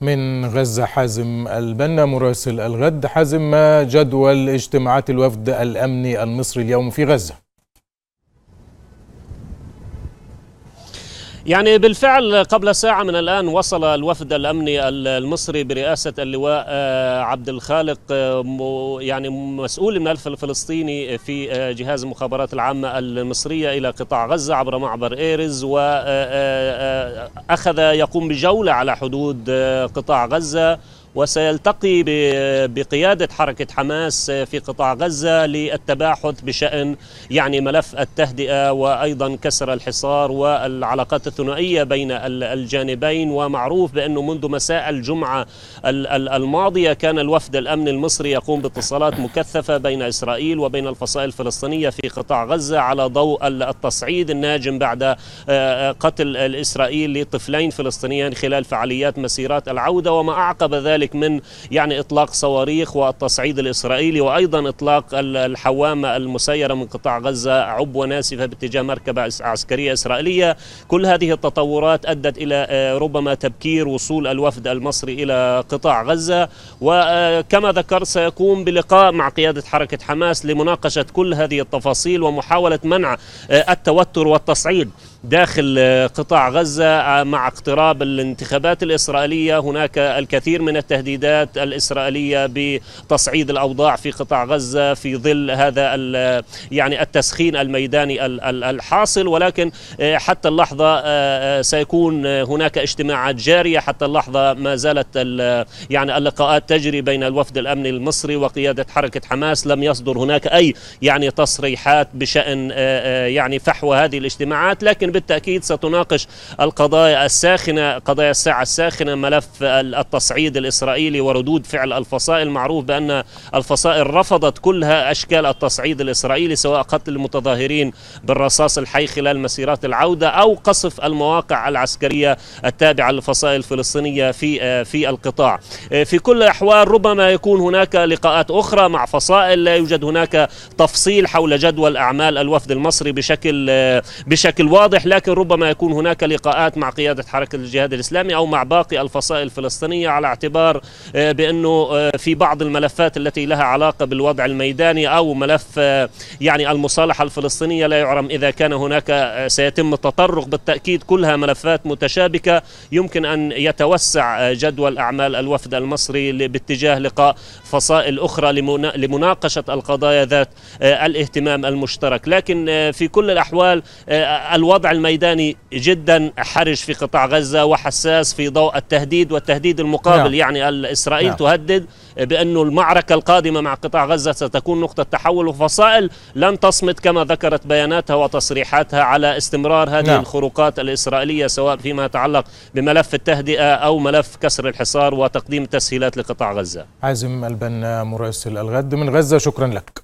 من غزة حازم البنا مراسل الغد حازم ما جدول اجتماعات الوفد الأمني المصري اليوم في غزة. يعني بالفعل قبل ساعة من الآن وصل الوفد الأمني المصري برئاسة اللواء عبد الخالق يعني مسؤول الملف الفلسطيني في جهاز المخابرات العامة المصرية إلى قطاع غزة عبر معبر إيرز وأخذ يقوم بجولة على حدود قطاع غزة. وسيلتقي بقيادة حركة حماس في قطاع غزة للتباحث بشأن يعني ملف التهدئة وأيضا كسر الحصار والعلاقات الثنائية بين الجانبين ومعروف بأنه منذ مساء الجمعة الماضية كان الوفد الأمن المصري يقوم باتصالات مكثفة بين إسرائيل وبين الفصائل الفلسطينية في قطاع غزة على ضوء التصعيد الناجم بعد قتل الإسرائيل لطفلين فلسطينيين خلال فعاليات مسيرات العودة وما أعقب ذلك ذلك من يعني إطلاق صواريخ والتصعيد الإسرائيلي وأيضا إطلاق الحوامة المسيرة من قطاع غزة عبوة ناسفة باتجاه مركبة عسكرية إسرائيلية. كل هذه التطورات أدت إلى ربما تبكير وصول الوفد المصري إلى قطاع غزة. وكما ذكرت سيقوم بلقاء مع قيادة حركة حماس لمناقشة كل هذه التفاصيل ومحاولة منع التوتر والتصعيد. داخل قطاع غزة مع اقتراب الانتخابات الإسرائيلية. هناك الكثير من التهديدات الإسرائيلية بتصعيد الأوضاع في قطاع غزة في ظل هذا يعني التسخين الميداني الحاصل. ولكن حتى اللحظة سيكون هناك اجتماعات جارية. حتى اللحظة ما زالت يعني اللقاءات تجري بين الوفد الأمني المصري وقيادة حركة حماس. لم يصدر هناك أي يعني تصريحات بشأن يعني فحوى هذه الاجتماعات. لكن بالتأكيد ستناقش القضايا الساخنة قضايا الساعة الساخنة ملف التصعيد الإسرائيلي وردود فعل الفصائل. معروف بأن الفصائل رفضت كلها أشكال التصعيد الإسرائيلي سواء قتل المتظاهرين بالرصاص الحي خلال مسيرات العودة أو قصف المواقع العسكرية التابعة للفصائل الفلسطينية في في القطاع. في كل الأحوال ربما يكون هناك لقاءات أخرى مع فصائل. لا يوجد هناك تفصيل حول جدول أعمال الوفد المصري بشكل بشكل واضح. واضح لكن ربما يكون هناك لقاءات مع قيادة حركة الجهاد الإسلامي أو مع باقي الفصائل الفلسطينية على اعتبار بأنه في بعض الملفات التي لها علاقة بالوضع الميداني أو ملف يعني المصالحة الفلسطينية لا يعلم إذا كان هناك سيتم التطرق. بالتأكيد كلها ملفات متشابكة يمكن أن يتوسع جدول أعمال الوفد المصري باتجاه لقاء فصائل أخرى لمناقشة القضايا ذات الاهتمام المشترك. لكن في كل الأحوال الوضع الميداني جدا حرج في قطاع غزة وحساس في ضوء التهديد والتهديد المقابل نعم. يعني إسرائيل نعم. تهدد بأنه المعركة القادمة مع قطاع غزة ستكون نقطة تحول وفصائل لن تصمت كما ذكرت بياناتها وتصريحاتها على استمرار هذه نعم. الخروقات الإسرائيلية سواء فيما يتعلق بملف التهدئة أو ملف كسر الحصار وتقديم تسهيلات لقطاع غزة عازم البنا مراسل الغد من غزة شكرا لك